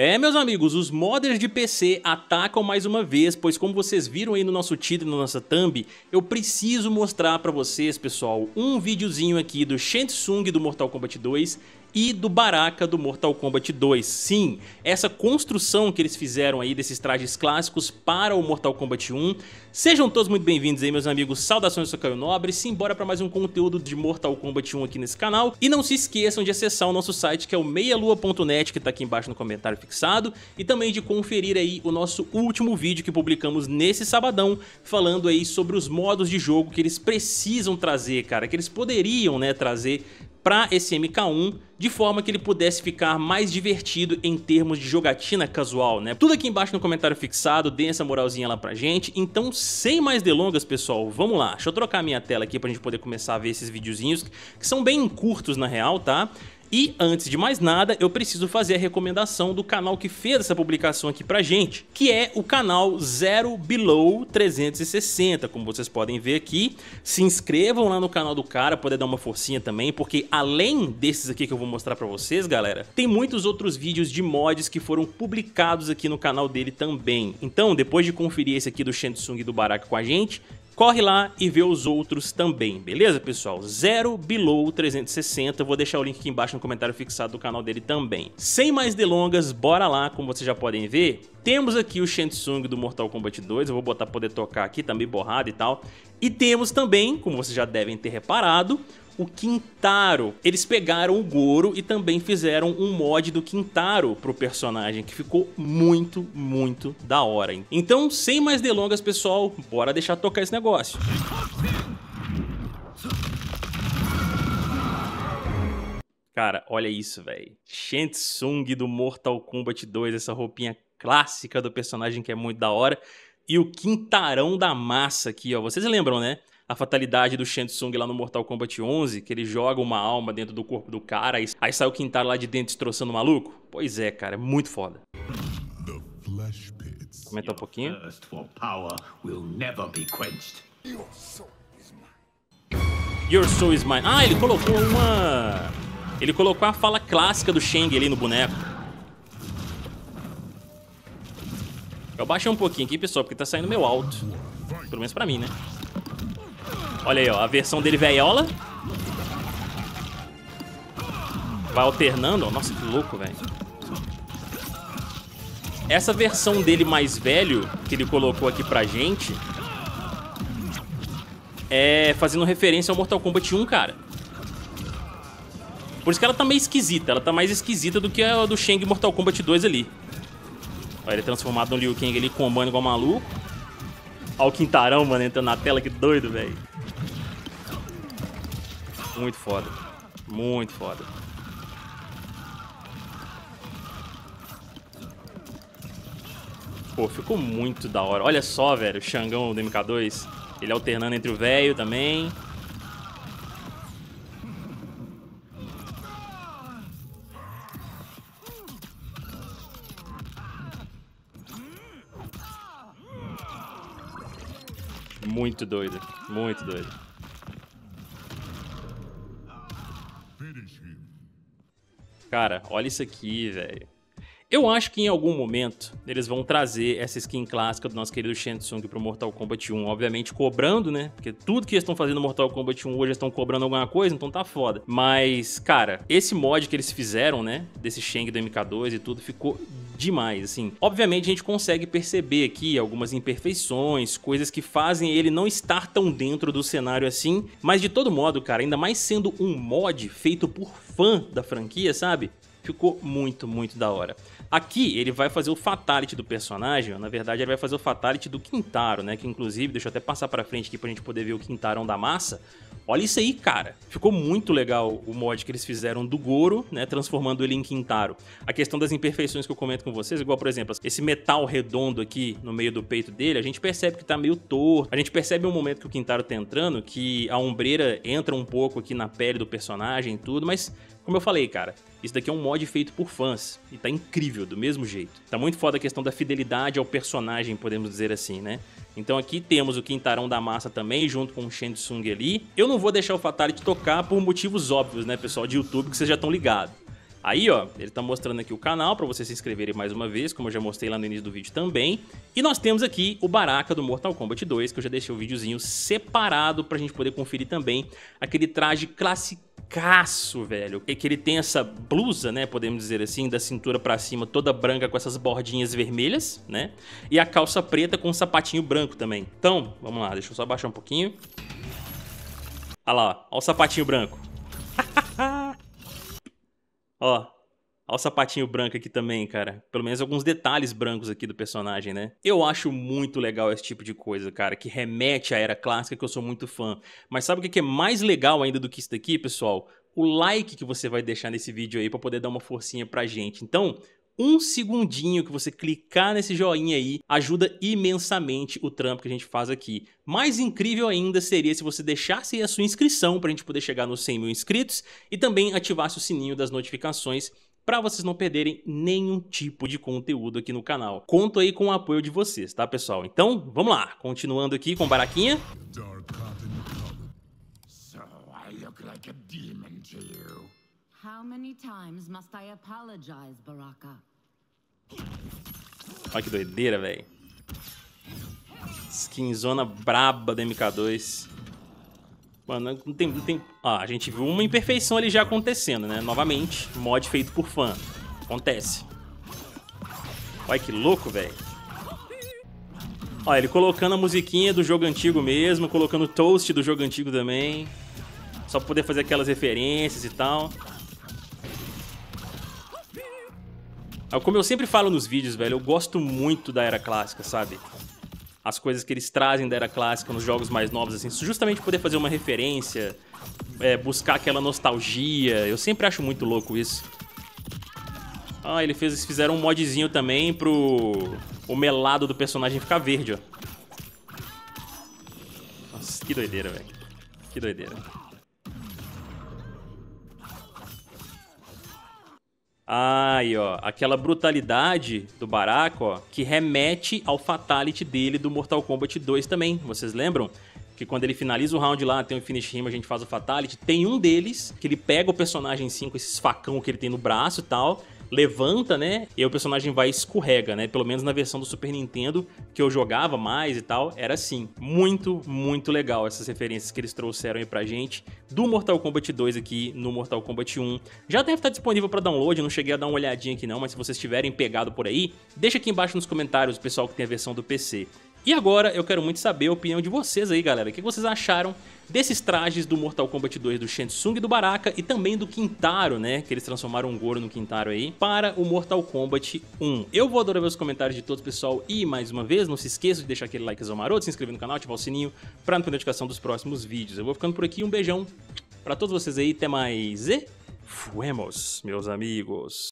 É, meus amigos, os modders de PC atacam mais uma vez, pois como vocês viram aí no nosso título na nossa thumb, eu preciso mostrar pra vocês, pessoal, um videozinho aqui do Shensung do Mortal Kombat 2 e do Baraka do Mortal Kombat 2. Sim, essa construção que eles fizeram aí desses trajes clássicos para o Mortal Kombat 1. Sejam todos muito bem-vindos aí, meus amigos. Saudações, eu sou Caio Nobre. Simbora para mais um conteúdo de Mortal Kombat 1 aqui nesse canal. E não se esqueçam de acessar o nosso site, que é o meialua.net, que tá aqui embaixo no comentário fixado. E também de conferir aí o nosso último vídeo que publicamos nesse sabadão, falando aí sobre os modos de jogo que eles precisam trazer, cara. Que eles poderiam, né, trazer para esse MK1 de forma que ele pudesse ficar mais divertido em termos de jogatina casual, né? Tudo aqui embaixo no comentário fixado, dê essa moralzinha lá pra gente. Então, sem mais delongas, pessoal, vamos lá. Deixa eu trocar minha tela aqui pra gente poder começar a ver esses videozinhos, que são bem curtos na real, tá? E antes de mais nada, eu preciso fazer a recomendação do canal que fez essa publicação aqui pra gente, que é o canal Zero Below 360, como vocês podem ver aqui. Se inscrevam lá no canal do cara, poder dar uma forcinha também, porque além desses aqui que eu vou mostrar pra vocês, galera, tem muitos outros vídeos de mods que foram publicados aqui no canal dele também. Então, depois de conferir esse aqui do Shensung e do Baraka com a gente, corre lá e vê os outros também, beleza, pessoal? Zero Below 360, vou deixar o link aqui embaixo no comentário fixado do canal dele também. Sem mais delongas, bora lá, como vocês já podem ver, temos aqui o Shensung do Mortal Kombat 2, eu vou botar poder tocar aqui, tá meio borrado e tal. E temos também, como vocês já devem ter reparado, o Quintaro. Eles pegaram o Goro e também fizeram um mod do Quintaro pro personagem, que ficou muito, muito da hora. Hein? Então, sem mais delongas, pessoal, bora deixar tocar esse negócio. Cara, olha isso, velho. Shensung do Mortal Kombat 2, essa roupinha clássica do personagem que é muito da hora. E o Quintarão da Massa aqui, ó. Vocês lembram, né? a fatalidade do Shang Tsung lá no Mortal Kombat 11, que ele joga uma alma dentro do corpo do cara, aí, aí sai o Quintaro lá de dentro destroçando o maluco? Pois é, cara, é muito foda. Comenta um pouquinho. Your soul is mine. Ah, ele colocou uma... Ele colocou a fala clássica do Shang ali no boneco. Eu baixei um pouquinho aqui, pessoal, porque tá saindo meio alto. Pelo menos pra mim, né? Olha aí, ó, a versão dele velhola. Vai alternando. Nossa, que louco, velho. Essa versão dele mais velho, que ele colocou aqui pra gente, é fazendo referência ao Mortal Kombat 1, cara. Por isso que ela tá meio esquisita. Ela tá mais esquisita do que a do Shang Mortal Kombat 2 ali. Ele é transformado no Liu Kang ali, combando igual maluco. Olha o Quintarão, mano, entrando na tela, que doido, velho. Muito foda. Muito foda. Pô, ficou muito da hora. Olha só, velho, o Xangão do MK2. Ele alternando entre o velho também. Muito doido, muito doido. Cara, olha isso aqui, velho. Eu acho que em algum momento eles vão trazer essa skin clássica do nosso querido Shensung pro Mortal Kombat 1. Obviamente cobrando, né? Porque tudo que eles estão fazendo no Mortal Kombat 1 hoje estão cobrando alguma coisa, então tá foda. Mas, cara, esse mod que eles fizeram, né? Desse Shang do MK2 e tudo, ficou demais, assim. Obviamente a gente consegue perceber aqui algumas imperfeições, coisas que fazem ele não estar tão dentro do cenário assim, mas de todo modo, cara, ainda mais sendo um mod feito por fã da franquia, sabe? Ficou muito, muito da hora. Aqui ele vai fazer o fatality do personagem, na verdade ele vai fazer o fatality do Quintaro, né? Que inclusive, deixa eu até passar pra frente aqui pra gente poder ver o Quintarão da massa. Olha isso aí, cara. Ficou muito legal o mod que eles fizeram do Goro, né, transformando ele em Quintaro. A questão das imperfeições que eu comento com vocês, igual, por exemplo, esse metal redondo aqui no meio do peito dele, a gente percebe que tá meio torto. A gente percebe um momento que o Quintaro tá entrando, que a ombreira entra um pouco aqui na pele do personagem e tudo, mas como eu falei, cara, isso daqui é um mod feito por fãs e tá incrível do mesmo jeito. Tá muito foda a questão da fidelidade ao personagem, podemos dizer assim, né? Então aqui temos o Quintarão da Massa também, junto com o Shen Tsung ali. Eu não vou deixar o Fatality tocar por motivos óbvios, né, pessoal, de YouTube, que vocês já estão ligados. Aí, ó, ele tá mostrando aqui o canal para vocês se inscreverem mais uma vez, como eu já mostrei lá no início do vídeo também. E nós temos aqui o Baraka do Mortal Kombat 2, que eu já deixei o videozinho separado pra gente poder conferir também aquele traje classicaço, velho. Que ele tem essa blusa, né, podemos dizer assim, da cintura pra cima, toda branca com essas bordinhas vermelhas, né? E a calça preta com um sapatinho branco também. Então, vamos lá, deixa eu só abaixar um pouquinho. Olha lá, ó o sapatinho branco. Ó, Olha o sapatinho branco aqui também, cara. Pelo menos alguns detalhes brancos aqui do personagem, né? Eu acho muito legal esse tipo de coisa, cara, que remete à era clássica, que eu sou muito fã. Mas sabe o que é mais legal ainda do que isso daqui, pessoal? O like que você vai deixar nesse vídeo aí pra poder dar uma forcinha pra gente. Então, um segundinho que você clicar nesse joinha aí ajuda imensamente o trampo que a gente faz aqui. Mais incrível ainda seria se você deixasse aí a sua inscrição para a gente poder chegar nos 100 mil inscritos e também ativasse o sininho das notificações para vocês não perderem nenhum tipo de conteúdo aqui no canal. Conto aí com o apoio de vocês, tá pessoal? Então, vamos lá, continuando aqui com Baraquinha. Olha que doideira, velho. Skinzona braba da MK2. Mano, não tem, não tem... Ah, a gente viu uma imperfeição ali já acontecendo, né? Novamente, mod feito por fã. Acontece. Olha que louco, velho. Olha, ele colocando a musiquinha do jogo antigo mesmo, colocando o toast do jogo antigo também. Só poder fazer aquelas referências e tal. Como eu sempre falo nos vídeos, velho, eu gosto muito da Era Clássica, sabe? As coisas que eles trazem da Era Clássica nos jogos mais novos, assim, justamente poder fazer uma referência, é, buscar aquela nostalgia. Eu sempre acho muito louco isso. Ah, ele fez, fizeram um modzinho também pro o melado do personagem ficar verde, ó. Nossa, que doideira, velho. Que doideira. Aí, ó, aquela brutalidade do Baraka, ó, que remete ao Fatality dele do Mortal Kombat 2 também, vocês lembram? Que quando ele finaliza o round lá, tem o finish him, a gente faz o Fatality, tem um deles que ele pega o personagem assim, com esses facão que ele tem no braço e tal, levanta, né? E o personagem vai e escorrega, né? Pelo menos na versão do Super Nintendo que eu jogava mais e tal, era assim. Muito, muito legal essas referências que eles trouxeram aí pra gente do Mortal Kombat 2 aqui no Mortal Kombat 1. Já deve estar disponível para download, não cheguei a dar uma olhadinha aqui não, mas se vocês tiverem pegado por aí, deixa aqui embaixo nos comentários o pessoal que tem a versão do PC. E agora eu quero muito saber a opinião de vocês aí, galera. O que vocês acharam desses trajes do Mortal Kombat 2 do Shensung e do Baraka e também do Quintaro, né? Que eles transformaram um Goro no Quintaro aí, para o Mortal Kombat 1. Eu vou adorar ver os comentários de todos, pessoal. E mais uma vez, não se esqueça de deixar aquele likezão maroto, se inscrever no canal, ativar o sininho para não perder notificação dos próximos vídeos. Eu vou ficando por aqui, um beijão para todos vocês aí, até mais e fuemos, meus amigos.